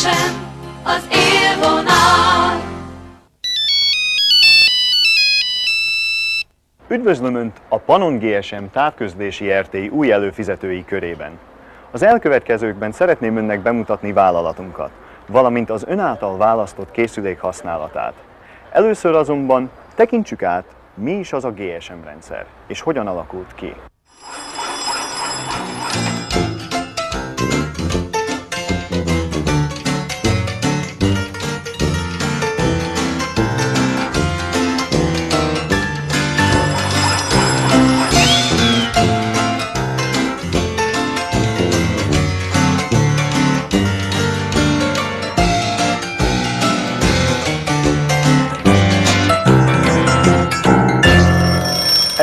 GSM, az élvonal. Üdvözlöm Önt a Panon GSM távközlési RT új előfizetői körében. Az elkövetkezőkben szeretném Önnek bemutatni vállalatunkat, valamint az Ön által választott készülék használatát. Először azonban tekintsük át, mi is az a GSM rendszer, és hogyan alakult ki.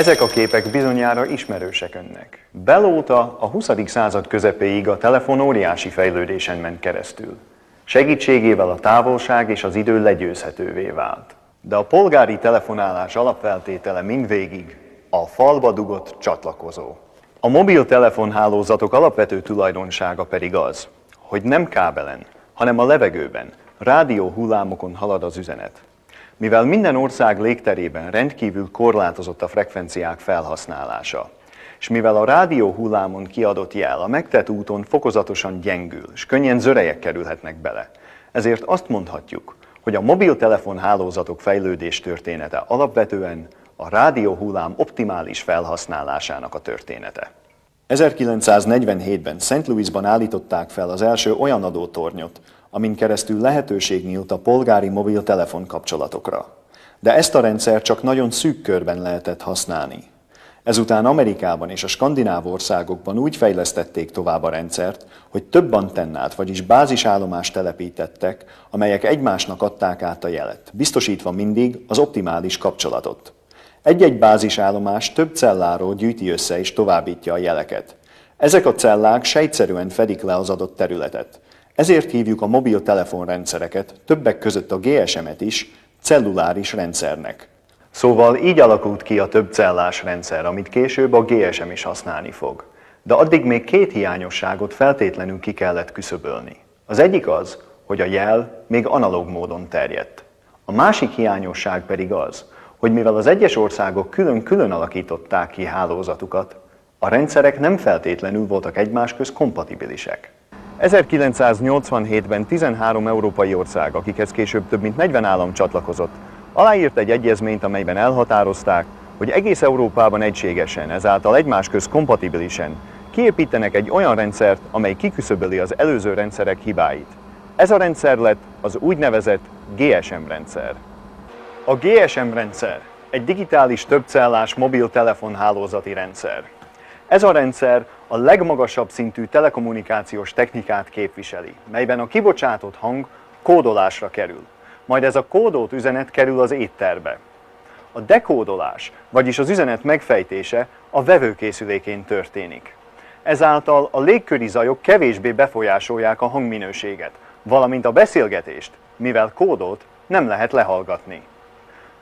Ezek a képek bizonyára ismerősek önnek. Belóta a 20. század közepéig a telefon óriási fejlődésen ment keresztül. Segítségével a távolság és az idő legyőzhetővé vált. De a polgári telefonálás alapfeltétele mindvégig a falba dugott csatlakozó. A mobiltelefonhálózatok alapvető tulajdonsága pedig az, hogy nem kábelen, hanem a levegőben, rádió hullámokon halad az üzenet. Mivel minden ország légterében rendkívül korlátozott a frekvenciák felhasználása, és mivel a rádió hullámon kiadott jel a megtett úton fokozatosan gyengül, és könnyen zörejek kerülhetnek bele, ezért azt mondhatjuk, hogy a mobiltelefon hálózatok fejlődés története alapvetően a rádióhullám optimális felhasználásának a története. 1947-ben St. Louisban állították fel az első olyan adótornyot, amin keresztül lehetőség nyílt a polgári mobiltelefon kapcsolatokra. De ezt a rendszer csak nagyon szűk körben lehetett használni. Ezután Amerikában és a skandináv országokban úgy fejlesztették tovább a rendszert, hogy több antennát, vagyis bázisállomást telepítettek, amelyek egymásnak adták át a jelet, biztosítva mindig az optimális kapcsolatot. Egy-egy bázisállomás több celláról gyűjti össze és továbbítja a jeleket. Ezek a cellák sejtszerűen fedik le az adott területet. Ezért hívjuk a mobiltelefonrendszereket, többek között a GSM-et is, celluláris rendszernek. Szóval így alakult ki a több cellás rendszer, amit később a GSM is használni fog. De addig még két hiányosságot feltétlenül ki kellett küszöbölni. Az egyik az, hogy a jel még analóg módon terjedt. A másik hiányosság pedig az, hogy mivel az egyes országok külön-külön alakították ki hálózatukat, a rendszerek nem feltétlenül voltak egymás köz kompatibilisek. 1987-ben 13 európai ország, akikhez később több mint 40 állam csatlakozott, aláírt egy egyezményt, amelyben elhatározták, hogy egész Európában egységesen, ezáltal egymás köz kompatibilisen kiépítenek egy olyan rendszert, amely kiküszöböli az előző rendszerek hibáit. Ez a rendszer lett az úgynevezett GSM rendszer. A GSM rendszer egy digitális többcellás mobiltelefonhálózati rendszer. Ez a rendszer a legmagasabb szintű telekommunikációs technikát képviseli, melyben a kibocsátott hang kódolásra kerül. Majd ez a kódolt üzenet kerül az étterbe. A dekódolás, vagyis az üzenet megfejtése a vevőkészülékén történik. Ezáltal a légköri zajok kevésbé befolyásolják a hangminőséget, valamint a beszélgetést, mivel kódolt nem lehet lehallgatni.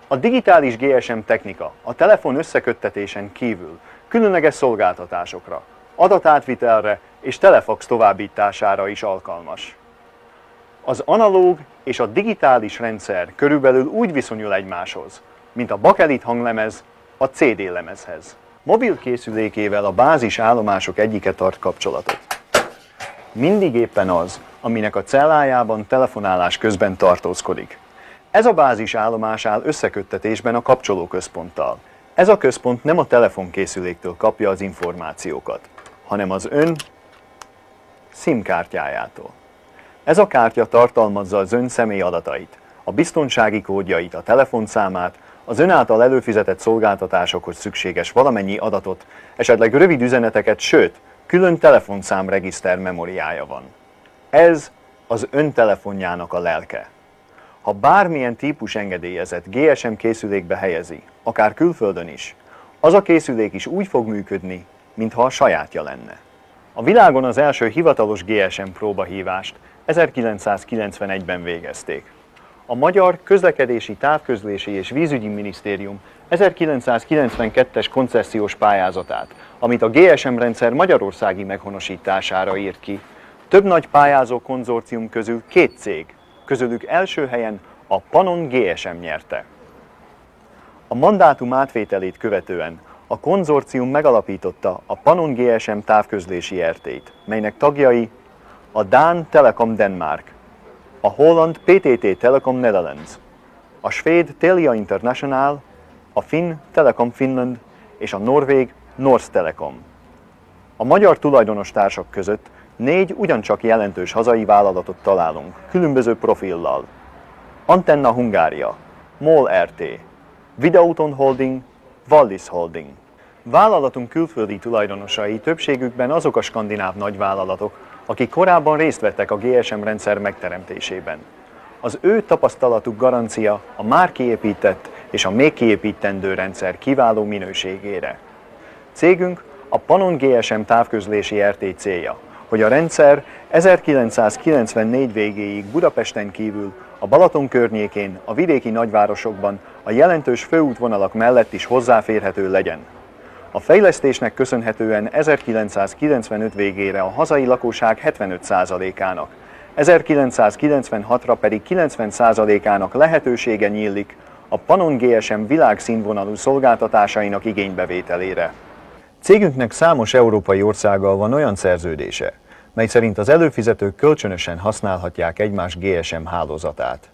A digitális GSM technika a telefon összeköttetésen kívül különleges szolgáltatásokra, adatátvitelre és telefax továbbítására is alkalmas. Az analóg és a digitális rendszer körülbelül úgy viszonyul egymáshoz, mint a bakelit hanglemez a CD lemezhez. Mobil készülékével a bázis állomások egyike tart kapcsolatot. Mindig éppen az, aminek a cellájában telefonálás közben tartózkodik. Ez a bázis állomás áll összeköttetésben a kapcsolóközponttal. Ez a központ nem a telefonkészüléktől kapja az információkat, hanem az ön SIM kártyájától. Ez a kártya tartalmazza az ön személy adatait, a biztonsági kódjait, a telefonszámát, az ön által előfizetett szolgáltatásokhoz szükséges valamennyi adatot, esetleg rövid üzeneteket, sőt, külön telefonszám regiszter memóriája van. Ez az ön telefonjának a lelke. Ha bármilyen típus engedélyezett GSM készülékbe helyezi, akár külföldön is, az a készülék is úgy fog működni, mintha a sajátja lenne. A világon az első hivatalos GSM próbahívást 1991-ben végezték. A Magyar Közlekedési, Távközlési és Vízügyi Minisztérium 1992-es koncesziós pályázatát, amit a GSM rendszer magyarországi meghonosítására írt ki, Több nagy pályázó konzorcium közül két cég, közülük első helyen a Panon GSM nyerte. A mandátum átvételét követően a konzorcium megalapította a Panon GSM távközlési RT-t, melynek tagjai a Dán Telekom Denmark, a holland PTT Telekom Netherlands, a svéd Telia International, a finn Telekom Finland és a norvég Norsk Telekom. A magyar tulajdonos társak között négy ugyancsak jelentős hazai vállalatot találunk, különböző profillal. Antenna Hungária, MOL RT, Videoton Holding, Wallis Holding. Vállalatunk külföldi tulajdonosai többségükben azok a skandináv nagyvállalatok, akik korábban részt vettek a GSM rendszer megteremtésében. Az ő tapasztalatuk garancia a már kiépített és a még kiépítendő rendszer kiváló minőségére. Cégünk a Panon GSM távközlési RT célja, hogy a rendszer 1994 végéig Budapesten kívül, a Balaton környékén, a vidéki nagyvárosokban, a jelentős főútvonalak mellett is hozzáférhető legyen. A fejlesztésnek köszönhetően 1995 végére a hazai lakosság 75%-ának, 1996-ra pedig 90%-ának lehetősége nyílik a Panon GSM világszínvonalú szolgáltatásainak igénybevételére. Cégünknek számos európai országgal van olyan szerződése, mely szerint az előfizetők kölcsönösen használhatják egymás GSM hálózatát.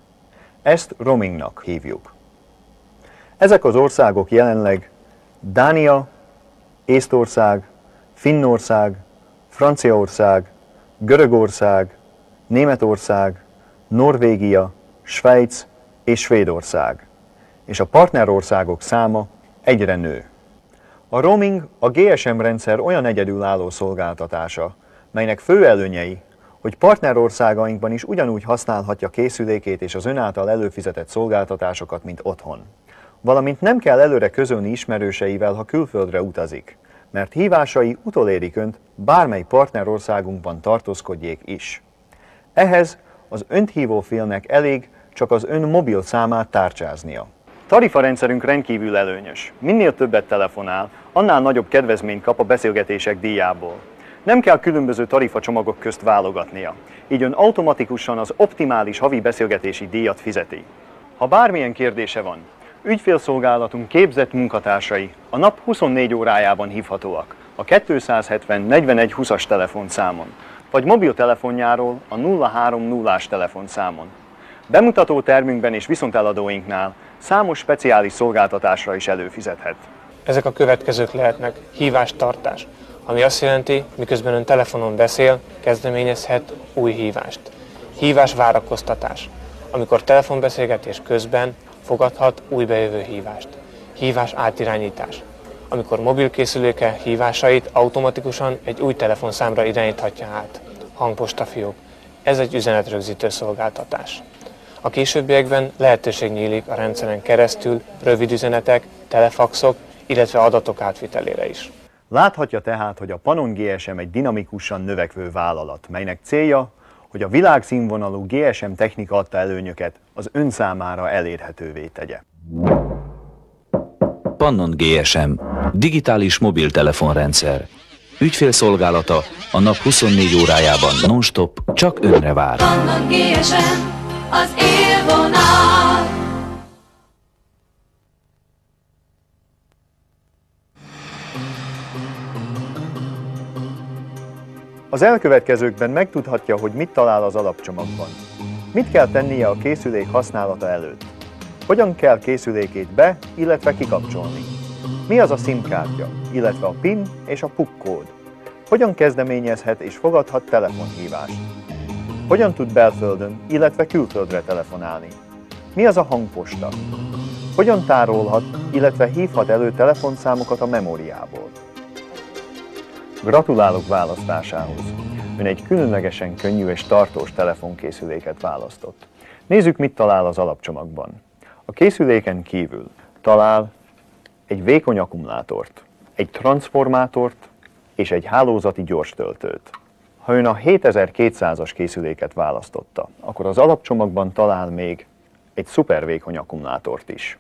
Ezt roamingnak hívjuk. Ezek az országok jelenleg Dánia, Észtország, Finnország, Franciaország, Görögország, Németország, Norvégia, Svájc és Svédország, és a partnerországok száma egyre nő. A roaming a GSM rendszer olyan egyedülálló szolgáltatása, melynek fő előnyei, hogy partnerországainkban is ugyanúgy használhatja készülékét és az ön által előfizetett szolgáltatásokat, mint otthon. Valamint nem kell előre közölni ismerőseivel, ha külföldre utazik, mert hívásai utolérik önt bármely partnerországunkban tartózkodjék is. Ehhez az önt hívó félnek elég csak az ön mobil számát tárcsáznia. Tarifarendszerünk rendkívül előnyös. Minél többet telefonál, annál nagyobb kedvezményt kap a beszélgetések díjából. Nem kell különböző tarifacsomagok közt válogatnia, így ön automatikusan az optimális havi beszélgetési díjat fizeti. Ha bármilyen kérdése van, ügyfélszolgálatunk képzett munkatársai a nap 24 órájában hívhatóak a 270 41 20-as telefonszámon, vagy mobiltelefonjáról a 030-ás telefonszámon. Bemutató termünkben és viszonteladóinknál számos speciális szolgáltatásra is előfizethet. Ezek a következők lehetnek hívástartás, ami azt jelenti, miközben ön telefonon beszél, kezdeményezhet új hívást. Hívás várakoztatás, amikor telefonbeszélgetés közben fogadhat új bejövő hívást. Hívás átirányítás, amikor mobilkészüléke hívásait automatikusan egy új telefonszámra irányíthatja át. Hangpostafiók. Ez egy üzenetrögzítő szolgáltatás. A későbbiekben lehetőség nyílik a rendszeren keresztül rövid üzenetek, telefaxok, illetve adatok átvitelére is. Láthatja tehát, hogy a Panon GSM egy dinamikusan növekvő vállalat, melynek célja, hogy a világszínvonalú GSM technika adta előnyöket az ön számára elérhetővé tegye. Pannon GSM, digitális mobiltelefonrendszer. Ügyfélszolgálata a nap 24 órájában non-stop csak önre vár. Pannon GSM, az élvonal. Az elkövetkezőkben megtudhatja, hogy mit talál az alapcsomagban. Mit kell tennie a készülék használata előtt? Hogyan kell készülékét be, illetve kikapcsolni? Mi az a SIM kártya, illetve a PIN és a PUK kód? Hogyan kezdeményezhet és fogadhat telefonhívást? Hogyan tud belföldön, illetve külföldre telefonálni? Mi az a hangposta? Hogyan tárolhat, illetve hívhat elő telefonszámokat a memóriából? Gratulálok választásához! Ön egy különlegesen könnyű és tartós telefonkészüléket választott. Nézzük, mit talál az alapcsomagban. A készüléken kívül talál egy vékony akkumulátort, egy transformátort és egy hálózati gyorstöltőt. Ha ön a 7200-as készüléket választotta, akkor az alapcsomagban talál még egy szupervékony akkumulátort is.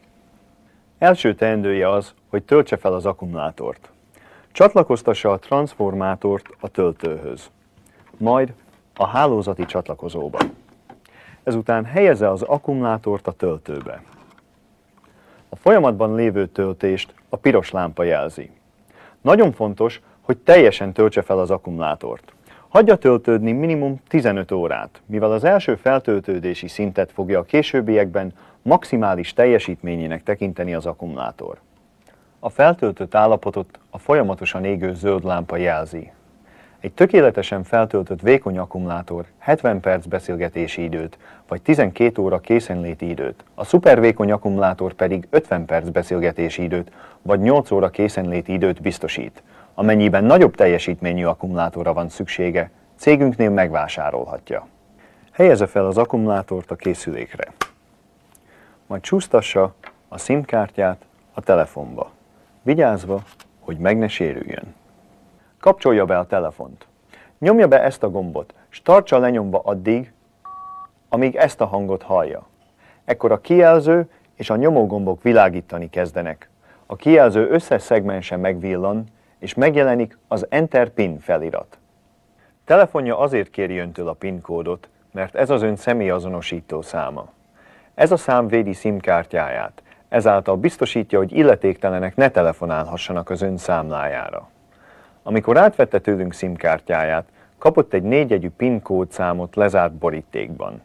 Első teendője az, hogy töltse fel az akkumulátort. Csatlakoztassa a transformátort a töltőhöz. Majd a hálózati csatlakozóba. Ezután helyezze az akkumulátort a töltőbe. A folyamatban lévő töltést a piros lámpa jelzi. Nagyon fontos, hogy teljesen töltse fel az akkumulátort. Hagyja töltődni minimum 15 órát, mivel az első feltöltődési szintet fogja a későbbiekben maximális teljesítményének tekinteni az akkumulátor. A feltöltött állapotot a folyamatosan égő zöld lámpa jelzi. Egy tökéletesen feltöltött vékony akkumulátor 70 perc beszélgetési időt, vagy 12 óra készenléti időt, a szupervékony akkumulátor pedig 50 perc beszélgetési időt, vagy 8 óra készenléti időt biztosít. Amennyiben nagyobb teljesítményű akkumulátorra van szüksége, cégünknél megvásárolhatja. Helyezze fel az akkumulátort a készülékre. Majd csúsztassa a SIM kártyát a telefonba, vigyázva, hogy meg ne sérüljön. Kapcsolja be a telefont. Nyomja be ezt a gombot, és tartsa lenyomva addig, amíg ezt a hangot hallja. Ekkor a kijelző és a nyomógombok világítani kezdenek. A kijelző összes szegmense megvillan, és megjelenik az Enter PIN felirat. Telefonja azért kéri öntől a PIN kódot, mert ez az ön személyazonosító száma. Ez a szám védi SIM kártyáját, ezáltal biztosítja, hogy illetéktelenek ne telefonálhassanak az ön számlájára. Amikor átvette tőlünk SIM kártyáját, kapott egy négyegyű PIN kódszámot lezárt borítékban.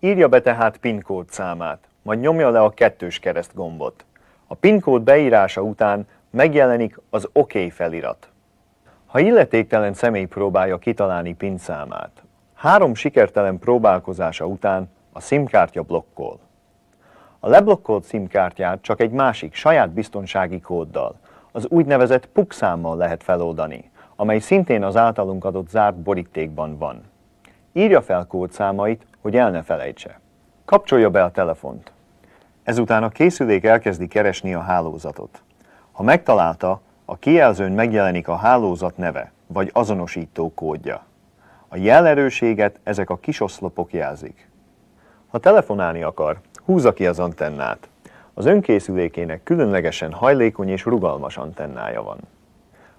Írja be tehát PIN kódszámát, majd nyomja le a kettős kereszt gombot. A PIN kód beírása után megjelenik az OK felirat. Ha illetéktelen személy próbálja kitalálni PIN számát, három sikertelen próbálkozása után a SIM kártya blokkol. A leblokkolt SIM-kártyát csak egy másik, saját biztonsági kóddal, az úgynevezett PUK számmal lehet feloldani, amely szintén az általunk adott zárt borítékban van. Írja fel kódszámait, hogy el ne felejtse. Kapcsolja be a telefont. Ezután a készülék elkezdi keresni a hálózatot. Ha megtalálta, a kijelzőn megjelenik a hálózat neve, vagy azonosító kódja. A jelerőséget ezek a kis oszlopok jelzik. Ha telefonálni akar, húzza ki az antennát. Az önkészülékének különlegesen hajlékony és rugalmas antennája van.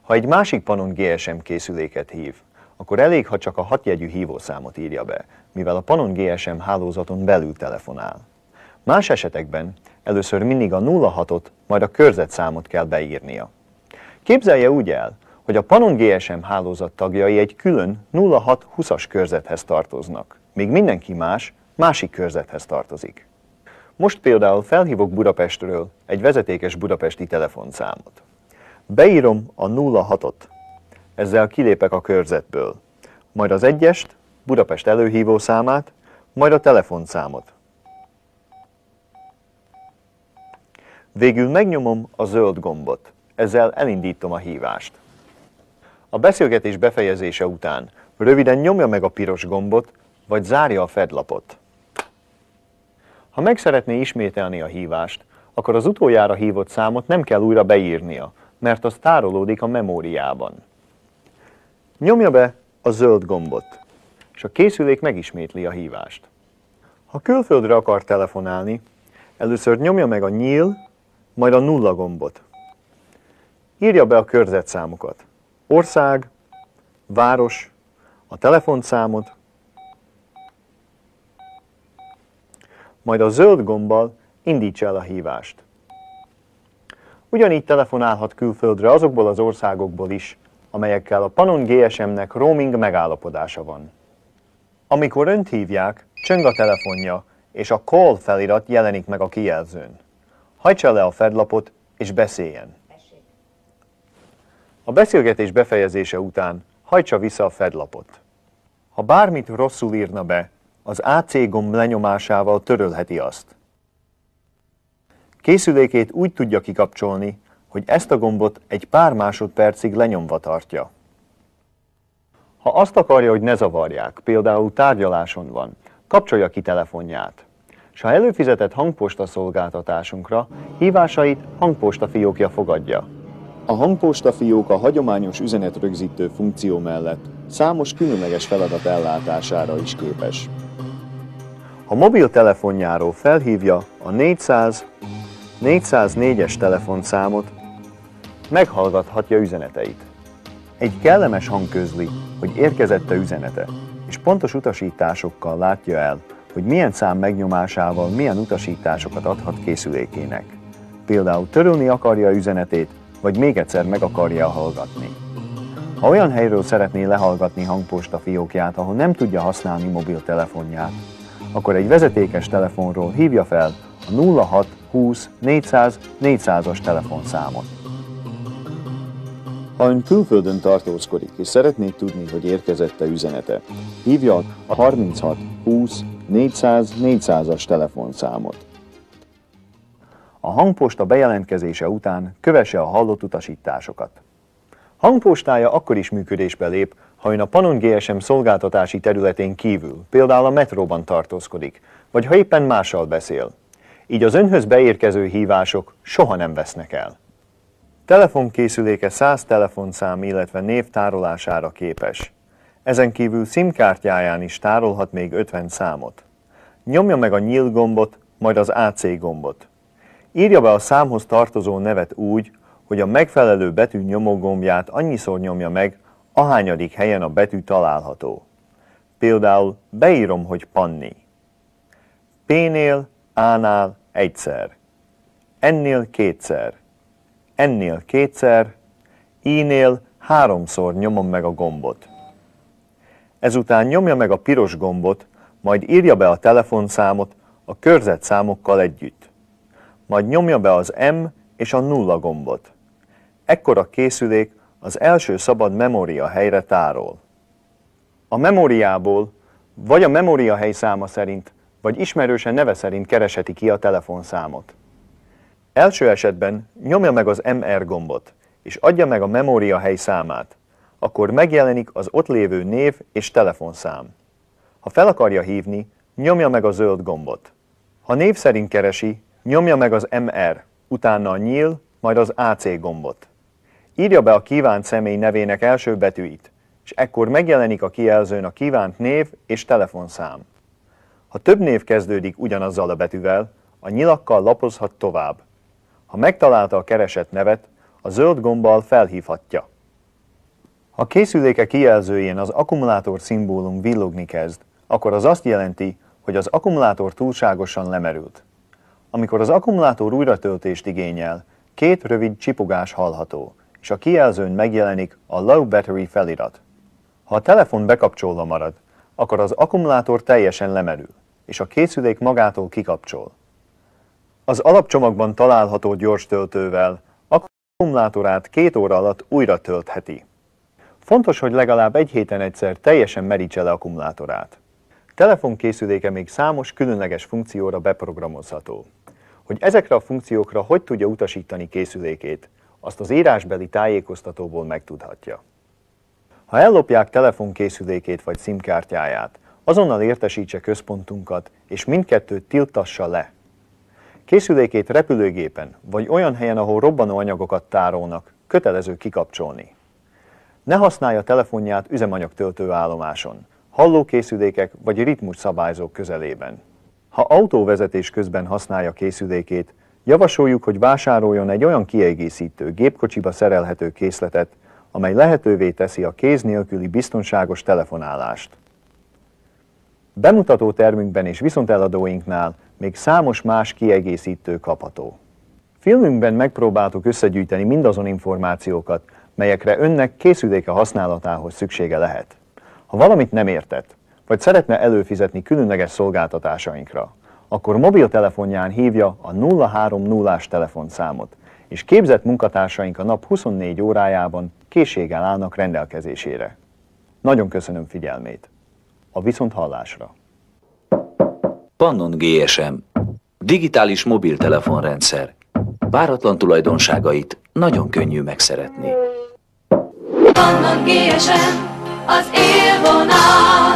Ha egy másik Panon GSM készüléket hív, akkor elég, ha csak a hatjegyű hívószámot írja be, mivel a Panon GSM hálózaton belül telefonál. Más esetekben először mindig a 06-ot, majd a körzetszámot kell beírnia. Képzelje úgy el, hogy a Panon GSM hálózat tagjai egy külön 0620-as körzethez tartoznak, míg mindenki más másik körzethez tartozik. Most például felhívok Budapestről egy vezetékes budapesti telefonszámot. Beírom a 06-ot, ezzel kilépek a körzetből, majd az egyest, Budapest előhívó számát, majd a telefonszámot. Végül megnyomom a zöld gombot, ezzel elindítom a hívást. A beszélgetés befejezése után röviden nyomja meg a piros gombot, vagy zárja a fedlapot. Ha meg szeretné ismételni a hívást, akkor az utoljára hívott számot nem kell újra beírnia, mert az tárolódik a memóriában. Nyomja be a zöld gombot, és a készülék megismétli a hívást. Ha külföldre akar telefonálni, először nyomja meg a nyíl, majd a nulla gombot. Írja be a körzetszámokat. Ország, város, a telefonszámot, majd a zöld gombbal indítsa el a hívást. Ugyanígy telefonálhat külföldre azokból az országokból is, amelyekkel a Panon GSM-nek roaming megállapodása van. Amikor önt hívják, csöng a telefonja, és a call felirat jelenik meg a kijelzőn. Hajtsa le a fedlapot, és beszéljen. A beszélgetés befejezése után hajtsa vissza a fedlapot. Ha bármit rosszul írna be, az AC gomb lenyomásával törölheti azt. Készülékét úgy tudja kikapcsolni, hogy ezt a gombot egy pár másodpercig lenyomva tartja. Ha azt akarja, hogy ne zavarják, például tárgyaláson van, kapcsolja ki telefonját. S ha előfizetett hangposta szolgáltatásunkra, hívásait hangposta fiókja fogadja. A hangposta fiók a hagyományos üzenetrögzítő funkció mellett számos különleges feladat ellátására is képes. A mobiltelefonjáról felhívja a 400 404-es telefonszámot, meghallgathatja üzeneteit. Egy kellemes hang közli, hogy a üzenete, és pontos utasításokkal látja el, hogy milyen szám megnyomásával milyen utasításokat adhat készülékének. Például törölni akarja üzenetét, vagy még egyszer meg akarja hallgatni. Ha olyan helyről szeretné lehallgatni hangposta fiókját, ahol nem tudja használni mobiltelefonját, akkor egy vezetékes telefonról hívja fel a 06 20 400 400-as telefonszámot. Ha ön külföldön tartózkodik és szeretné tudni, hogy érkezett-e üzenete, hívja a 36 20 400 400-as telefonszámot. A hangposta bejelentkezése után kövesse a hallott utasításokat. Hangpostája akkor is működésbe lép, ha ön a Panon GSM szolgáltatási területén kívül, például a metróban tartózkodik, vagy ha éppen mással beszél. Így az önhöz beérkező hívások soha nem vesznek el. Telefonkészüléke 100 telefonszám, illetve név tárolására képes. Ezen kívül SIM-kártyáján is tárolhat még 50 számot. Nyomja meg a nyíl gombot, majd az AC gombot. Írja be a számhoz tartozó nevet úgy, hogy a megfelelő betű nyomógombját annyiszor nyomja meg, ahányadik helyen a betű található. Például beírom, hogy Panni. P-nél, A-nál egyszer. Ennél kétszer. Ennél kétszer. I-nél háromszor nyomom meg a gombot. Ezután nyomja meg a piros gombot, majd írja be a telefonszámot a körzet számokkal együtt. Majd nyomja be az M és a nulla gombot. Ekkor a készülék az első szabad memória helyre tárol. A memóriából vagy a memória helyszáma szerint, vagy ismerősen neve szerint kereseti ki a telefonszámot. Első esetben nyomja meg az MR gombot, és adja meg a memória helyszámát, akkor megjelenik az ott lévő név és telefonszám. Ha fel akarja hívni, nyomja meg a zöld gombot. Ha név szerint keresi, nyomja meg az MR, utána a nyíl, majd az AC gombot. Írja be a kívánt személy nevének első betűit, és ekkor megjelenik a kijelzőn a kívánt név és telefonszám. Ha több név kezdődik ugyanazzal a betűvel, a nyilakkal lapozhat tovább. Ha megtalálta a keresett nevet, a zöld gombbal felhívhatja. Ha készüléke kijelzőjén az akkumulátor szimbólum villogni kezd, akkor az azt jelenti, hogy az akkumulátor túlságosan lemerült. Amikor az akkumulátor újratöltést igényel, két rövid csipogás hallható, és a kijelzőn megjelenik a Low Battery felirat. Ha a telefon bekapcsolva marad, akkor az akkumulátor teljesen lemerül, és a készülék magától kikapcsol. Az alapcsomagban található gyors töltővel akkumulátorát két óra alatt újra töltheti. Fontos, hogy legalább egy héten egyszer teljesen merítse le akkumulátorát. Telefonkészüléke még számos különleges funkcióra beprogramozható. Hogy ezekre a funkciókra hogy tudja utasítani készülékét, azt az írásbeli tájékoztatóból megtudhatja. Ha ellopják telefonkészülékét vagy SIM-kártyáját, azonnal értesítse központunkat, és mindkettőt tiltassa le. Készülékét repülőgépen, vagy olyan helyen, ahol robbanó anyagokat tárolnak, kötelező kikapcsolni. Ne használja telefonját üzemanyagtöltő állomáson, hallókészülékek vagy ritmus szabályzók közelében. Ha autóvezetés közben használja készülékét, javasoljuk, hogy vásároljon egy olyan kiegészítő, gépkocsiba szerelhető készletet, amely lehetővé teszi a kéz nélküli biztonságos telefonálást. Bemutató termünkben és viszonteladóinknál még számos más kiegészítő kapható. Filmünkben megpróbáltuk összegyűjteni mindazon információkat, melyekre önnek készüléke használatához szüksége lehet. Ha valamit nem értett, vagy szeretne előfizetni különleges szolgáltatásainkra, akkor mobiltelefonján hívja a 030-ás telefonszámot, és képzett munkatársaink a nap 24 órájában készséggel állnak rendelkezésére. Nagyon köszönöm figyelmét. A viszont hallásra. Pannon GSM. Digitális mobiltelefonrendszer. Váratlan tulajdonságait nagyon könnyű megszeretni. Pannon GSM, az élvonal.